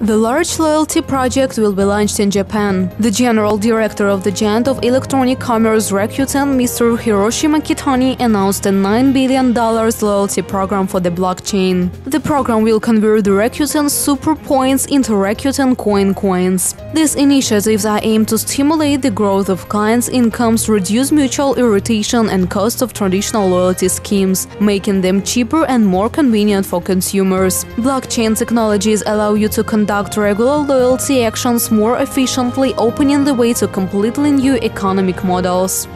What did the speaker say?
The large loyalty project will be launched in Japan. The general director of the giant of electronic commerce Rakuten, Mr. Hiroshi Mikitani, announced a $9 billion loyalty program for the blockchain. The program will convert the Rakuten Super Points into Rakuten Coin Coins. These initiatives are aimed to stimulate the growth of clients' incomes, reduce mutual irritation and cost of traditional loyalty schemes, making them cheaper and more convenient for consumers. Blockchain technologies allow you to conduct conduct regular loyalty actions more efficiently, opening the way to completely new economic models.